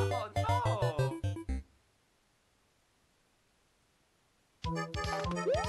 Oh you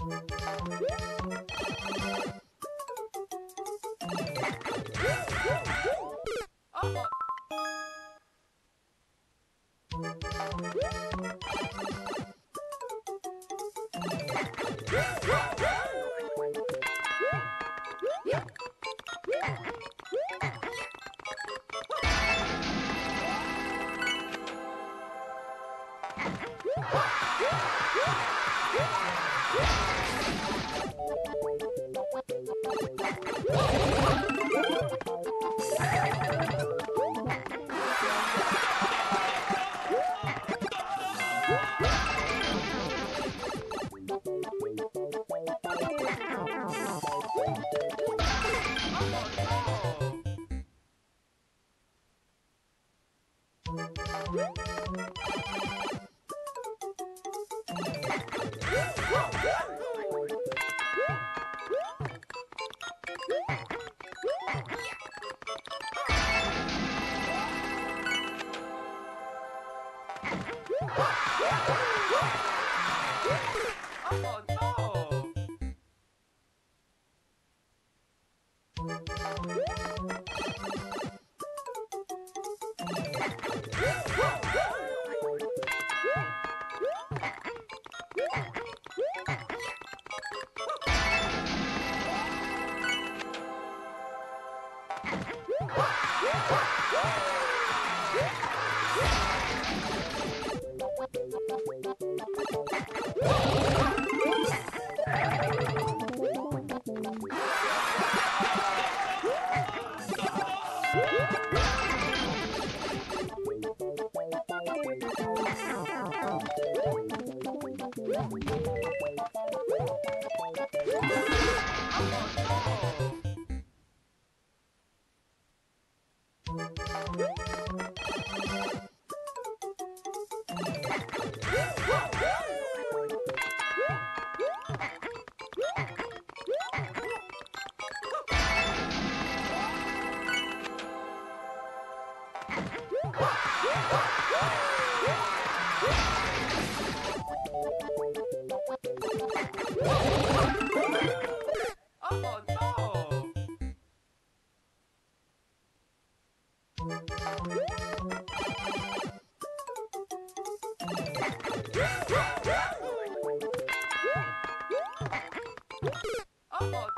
Woo! Oh Oh no! Oh Oh